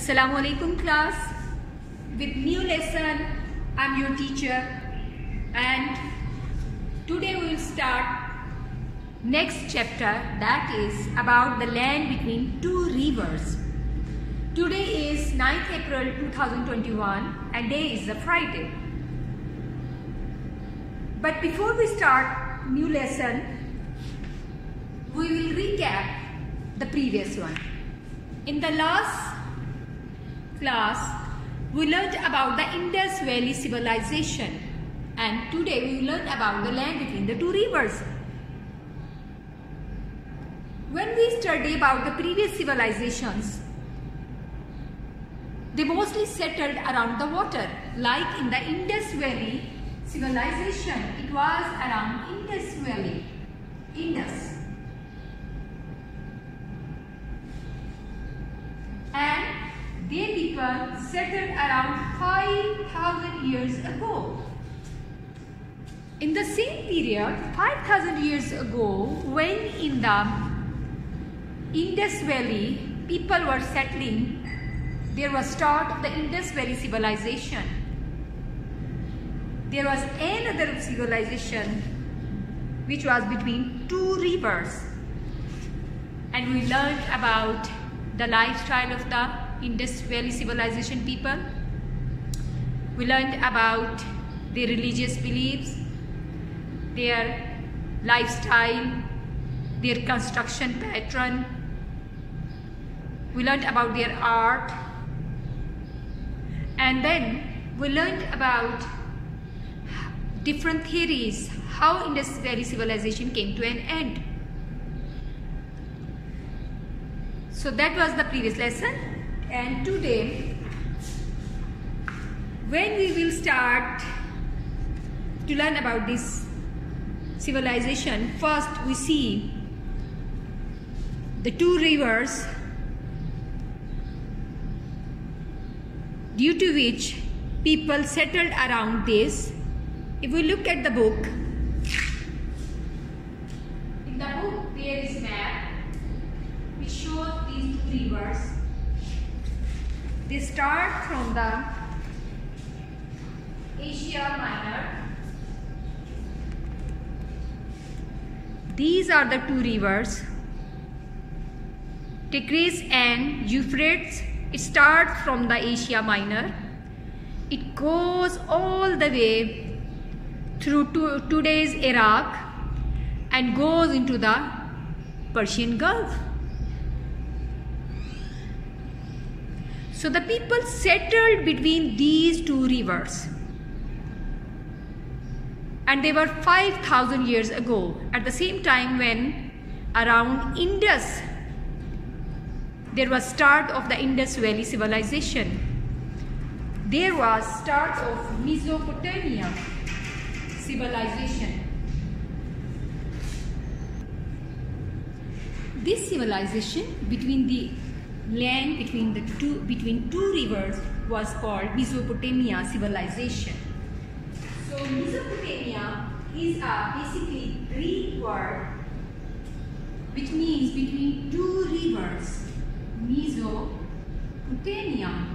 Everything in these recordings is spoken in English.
Assalamu alaikum class. With new lesson, I'm your teacher and today we will start next chapter that is about the land between two rivers. Today is 9th April 2021 and day is a Friday. But before we start new lesson, we will recap the previous one. In the last class, we learned about the Indus Valley civilization and today we will learn about the land between the two rivers. When we study about the previous civilizations, they mostly settled around the water. Like in the Indus Valley civilization, it was around Indus Valley. Indus. And they people settled around 5000 years ago. In the same period, 5000 years ago, when in the Indus Valley, people were settling, there was start of the Indus Valley civilization. There was another civilization which was between two rivers. And we learned about the lifestyle of the Indus Valley civilization people. We learned about their religious beliefs, their lifestyle, their construction pattern. We learned about their art. And then we learned about different theories, how Indus Valley civilization came to an end. So that was the previous lesson and today when we will start to learn about this civilization first we see the two rivers due to which people settled around this. If we look at the book in the book there is map which shows these two rivers they start from the Asia Minor. These are the two rivers, Tigris and Euphrates. It starts from the Asia Minor. It goes all the way through to today's Iraq and goes into the Persian Gulf. So the people settled between these two rivers. And they were 5000 years ago at the same time when around Indus there was start of the Indus Valley civilization. There was start of Mesopotamia civilization. This civilization between the land between the two between two rivers was called Mesopotamia civilization. So Mesopotamia is a basically Greek word which means between two rivers. Mesopotamia.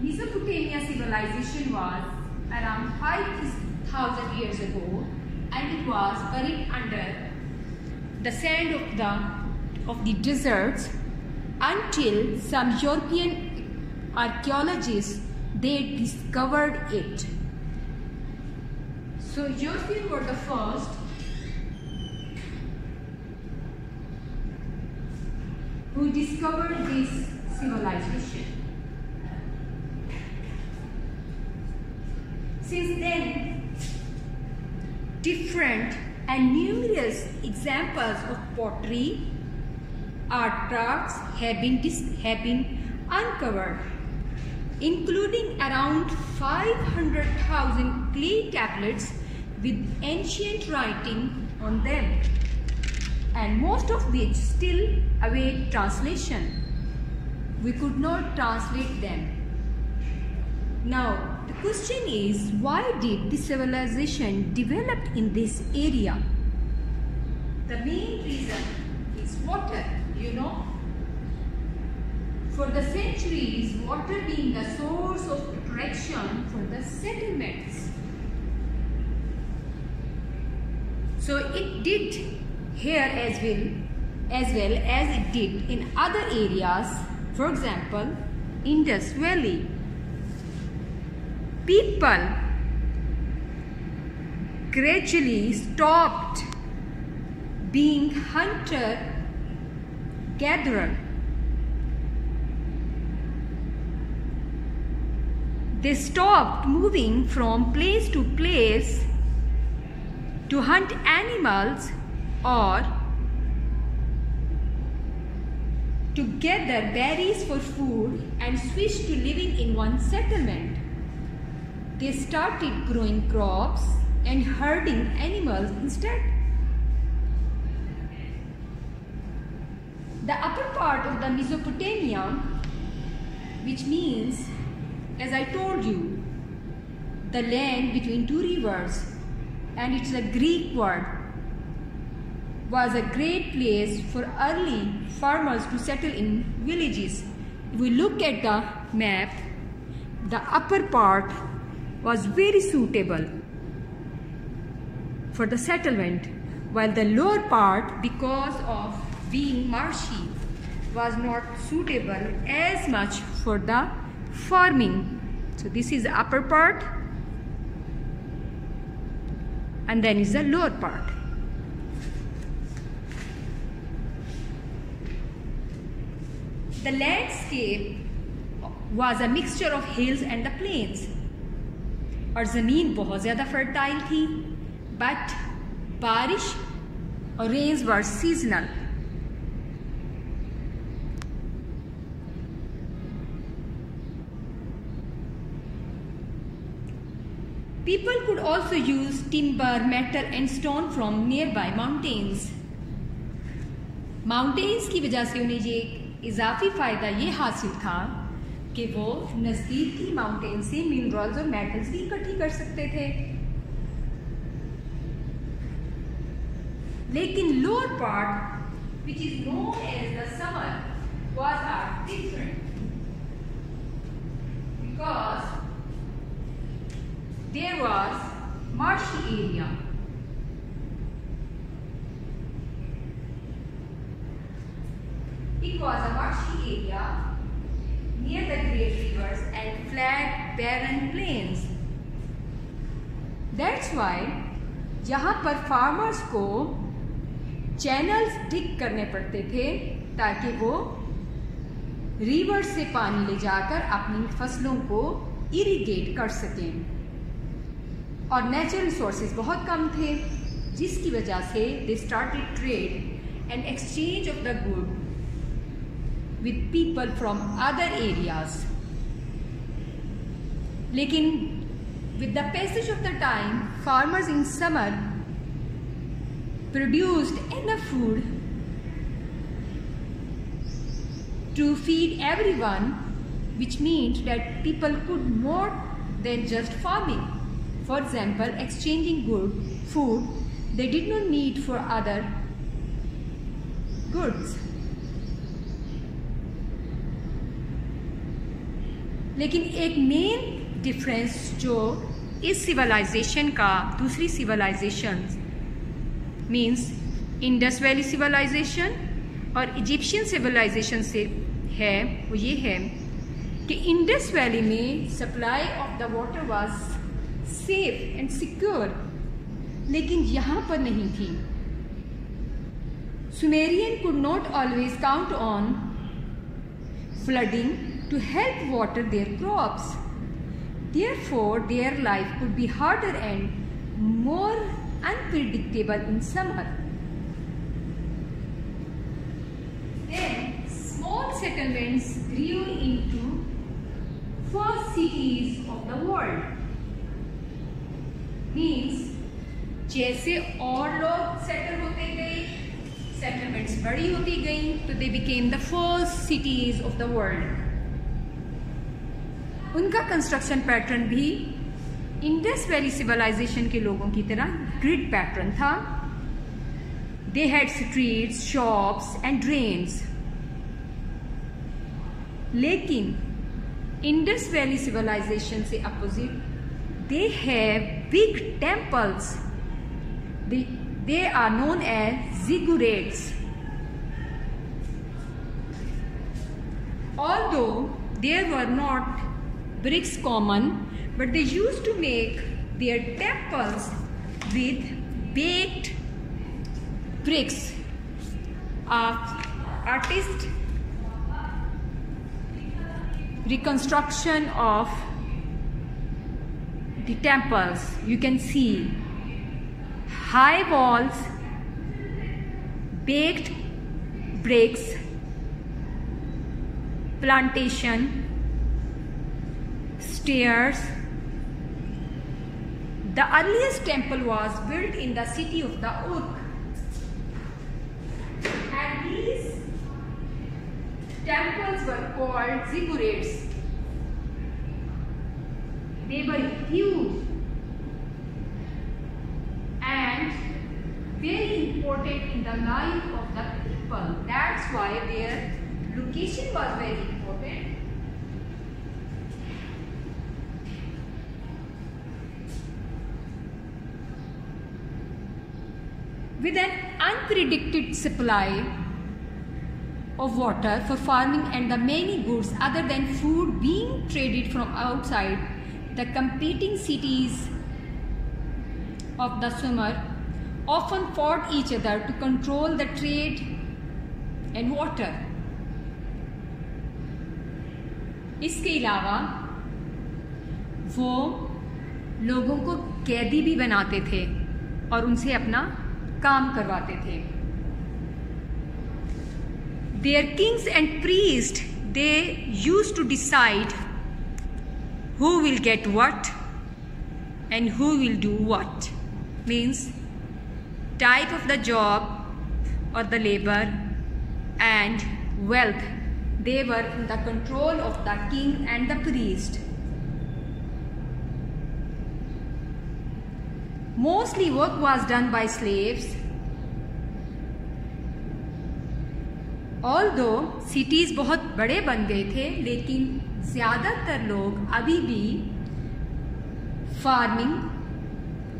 Mesopotamia civilization was around 5000 years ago and it was buried under the sand of the of the deserts until some European archaeologists they discovered it. So Europeans were the first who discovered this civilization. Since then, different and numerous examples of pottery, artworks have been, have been uncovered, including around 500,000 clay tablets with ancient writing on them, and most of which still await translation. We could not translate them. Now, the question is, why did the civilization develop in this area? The main reason is water, you know. for the centuries, water being the source of attraction for the settlements. So it did here as well as well as it did in other areas, for example, Indus Valley. People gradually stopped being hunter gatherer They stopped moving from place to place to hunt animals or to gather berries for food and switched to living in one settlement. They started growing crops and herding animals instead. The upper part of the Mesopotamia, which means as I told you, the land between two rivers, and it's a Greek word, was a great place for early farmers to settle in villages. If we look at the map, the upper part was very suitable for the settlement, while the lower part, because of being marshy, was not suitable as much for the farming. So this is the upper part and then is the lower part. The landscape was a mixture of hills and the plains और ज़मीन बहुत ज़्यादा fertile थी but बारिश और rains were seasonal People could also use timber, metal and stone from nearby mountains. Mountains की वजह से उन्हें ये इजाफी फ़ायदा ये हासिल था कि वो नज़दीक की माउंटेन से मिनरल्स और मेटल्स भी इकट्ठी कर सकते थे लेकिन lower part which is known as the Sumer was are different because there was marshy area. It was a marshy area near the great rivers and flat barren plains. That's why यहाँ पर farmers को channels डिग करने पड़ते थे ताकि वो river से पानी ले जाकर अपनी फ़सलों को इरिगेट कर सकें और नेचुरल रिसोर्सेज बहुत कम थे, जिसकी वजह से they started trade and exchange of the good with people from other areas. Lekin with the passage of the time, farmers in Sumer produced enough food to feed everyone, which means that people could more than just farming. For example, exchanging good food they did not need for other goods. लेकिन एक main difference जो इस civilization का, दूसरी civilization means Indus valley civilization और Egyptian civilization से है, वो ये है कि इंडस वैली में supply of the water was safe and secure लेकिन यहाँ पर नहीं थी। Sumerian could not always count on flooding to help water their crops. Therefore, their life could be harder and more unpredictable in Sumer. Then, small settlements grew into first cities of the world. Means, जैसे और लोग settle होते गए settlements बड़ी होती गई तो they became the first cities of the world उनका कंस्ट्रक्शन पैटर्न भी इंडस वैली सिविलाइजेशन के लोगों की तरह ग्रिड पैटर्न था। They had streets shops and drains लेकिन इंडस वैली सिविलाइजेशन से opposite they have big temples they are known as ziggurats although there were not bricks common but they used to make their temples with baked bricks. Of artist reconstruction of the temples. You can see high walls baked bricks plantation stairs the earliest temple was built in the city of the Urk and these temples were called ziggurats. They were huge and very important in the life of the people. That's why their location was very important. With an unpredicted supply of water for farming and the many goods other than food being traded from outside, the competing cities of the Sumer often fought each other to control the trade and water. इसके अलावा वो लोगों को कैदी भी बनाते थे और उनसे अपना काम करवाते थे। Their kings and priest they use to decide who will get what and who will do what means type of the job और the labour and wealth they were in the control of the king and the priest mostly work was done by slaves. All cities बहुत बड़े बन गए थे, लेकिन ज़्यादातर लोग अभी भी फ़ार्मिंग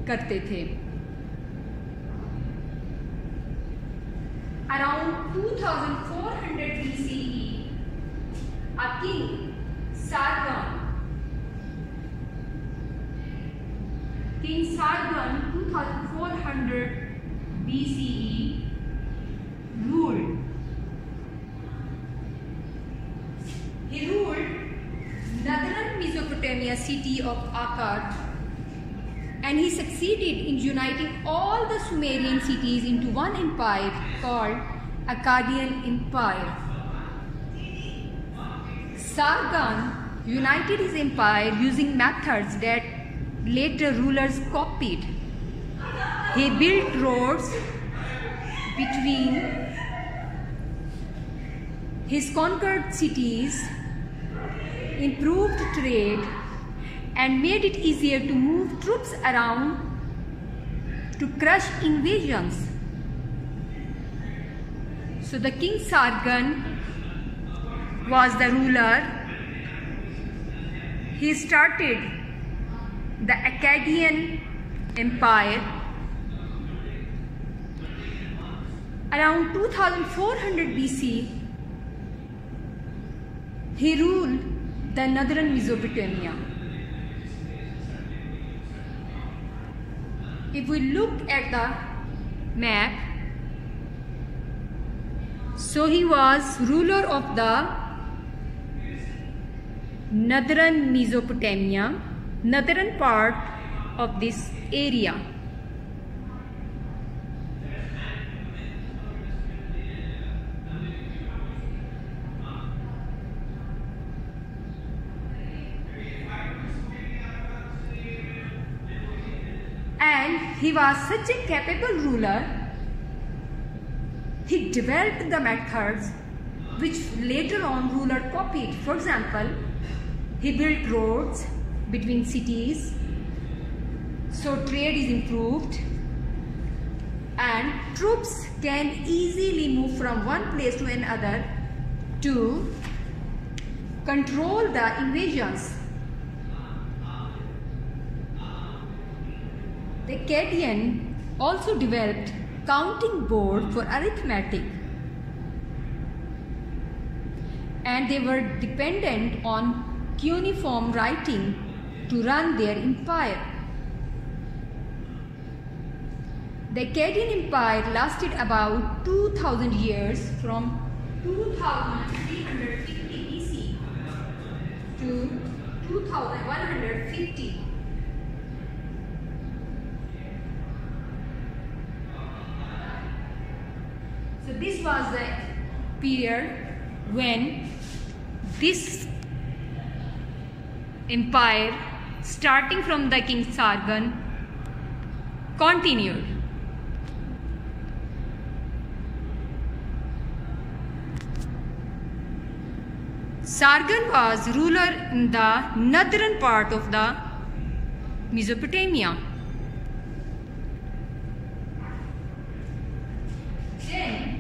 करते थे। Around 2400 BCE a king King Sargon 2400 BCE ruled He ruled northern Mesopotamia city of Akkad and he succeeded in uniting all the Sumerian cities into one empire called Akkadian Empire. Sargon united his empire using methods that later rulers copied. He built roads between his conquered cities improved trade and made it easier to move troops around to crush invasions. So the king Sargon was the ruler. He started the Akkadian Empire around 2400 BC. He ruled the northern Mesopotamia. If we look at the map, so he was ruler of the northern Mesopotamia, northern part of this area. And he was such a capable ruler, he developed the methods which later on ruler copied. For example, he built roads between cities, so trade is improved. And troops can easily move from one place to another to control the invasions. The Akkadian also developed counting board for arithmetic. And they were dependent on cuneiform writing to run their empire. The Akkadian Empire lasted about 2000 years from 2350 BC to 2150. So this was the period when this empire starting from the king Sargon continued. Sargon was ruler in the northern part of the Mesopotamia. Then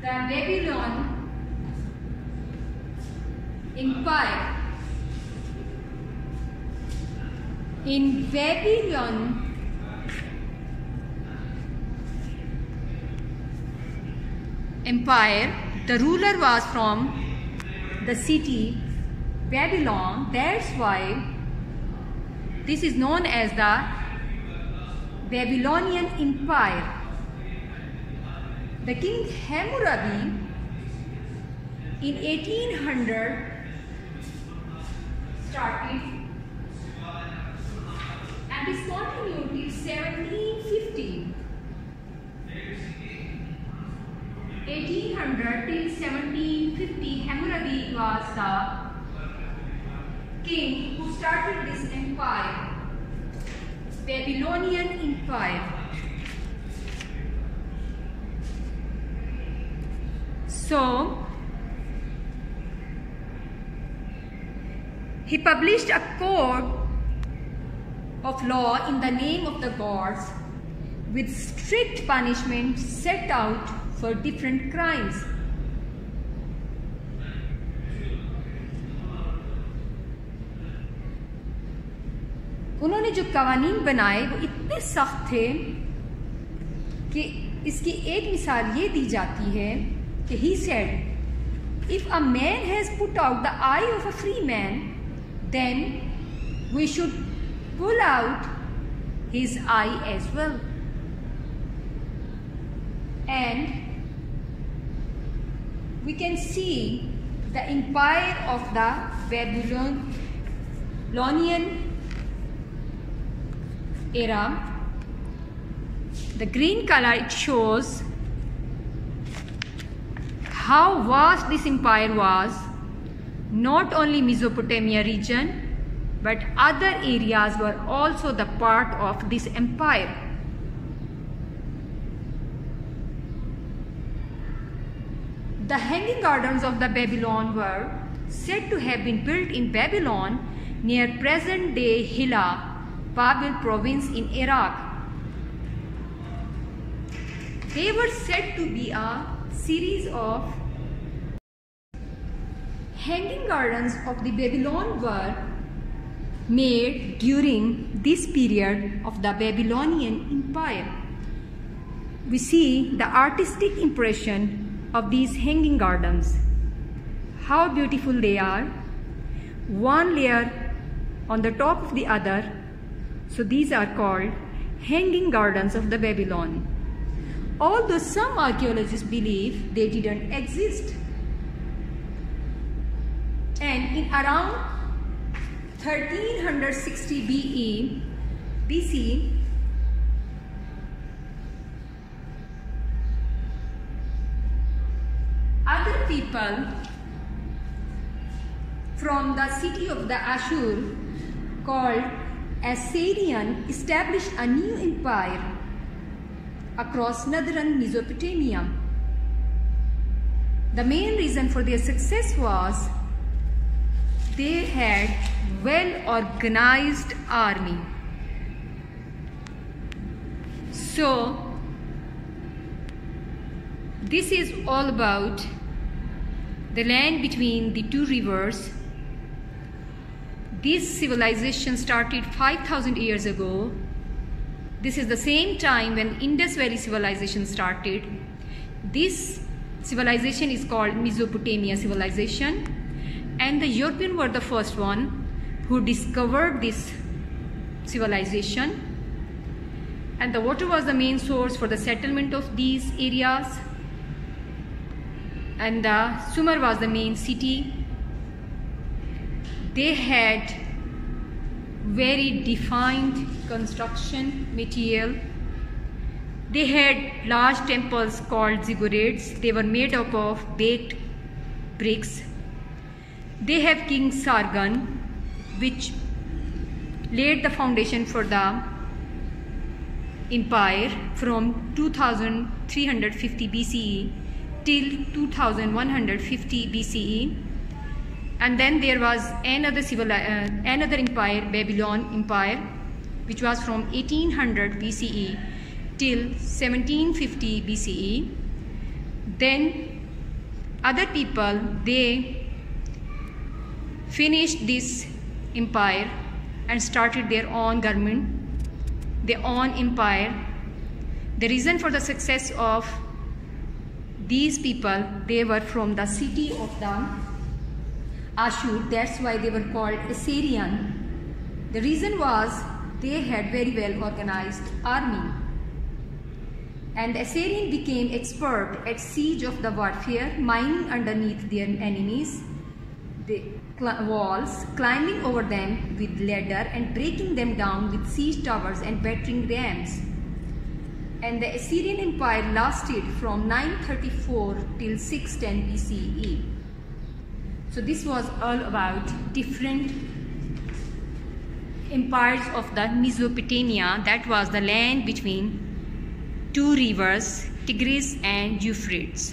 the Babylon In Babylon empire, the ruler was from the city Babylon. That's why this is known as the Babylonian Empire. The king Hammurabi in 1800 started. And this continued till 1750. 1800 till 1750 Hammurabi was the king who started this empire. Babylonian Empire. So he published a code of law in the name of the gods with strict punishment set out for different crimes. उन्होंने जो कवानीन बनाए वो इतने सख्त थे कि इसकी एक मिसाल ये दी जाती है कि he said if a man has put out the eye of a free man then we should pull out his eye as well. And we can see the empire of the Babylonian era. The green color it shows how vast this empire was not only Mesopotamia region, but other areas were also the part of this empire. The hanging gardens of the Babylon were said to have been built in Babylon near present-day Hilla, Babil province in Iraq. They were said to be a series of hanging gardens of the Babylon were made during this period of the Babylonian Empire. We see the artistic impression of these hanging gardens. How beautiful they are. One layer on the top of the other. So these are called hanging gardens of the Babylon. Although some archaeologists believe they didn't exist. And in around 1360 BE, BC, other people from the city of the Ashur called Assyrian established a new empire across northern Mesopotamia. The main reason for their success was they had well-organized army. So, this is all about the land between the two rivers. This civilization started 5000 years ago. This is the same time when Indus Valley civilization started. This civilization is called Mesopotamia civilization and the European were the first one who discovered this civilization and the water was the main source for the settlement of these areas and the Sumer was the main city. They had very defined construction material. They had large temples called ziggurats. They were made up of baked bricks. They have King Sargon, which laid the foundation for the empire from 2350 BCE till 2150 BCE and then there was another civil uh, another empire Babylon empire which was from 1800 BCE till 1750 BCE then other people they finished this empire and started their own government their own empire the reason for the success of these people, they were from the city of the Ashur. That's why they were called Assyrian. The reason was they had very well organized army. And Assyrian became expert at siege of the warfare, mining underneath their enemies, the walls, climbing over them with ladder and breaking them down with siege towers and battering rams and the Assyrian Empire lasted from 934 till 610 BCE. So this was all about different empires of the Mesopotamia that was the land between two rivers Tigris and Euphrates.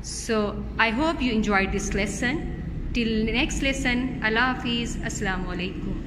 So I hope you enjoyed this lesson. Till next lesson, Allah Hafiz, Assalamu alaikum.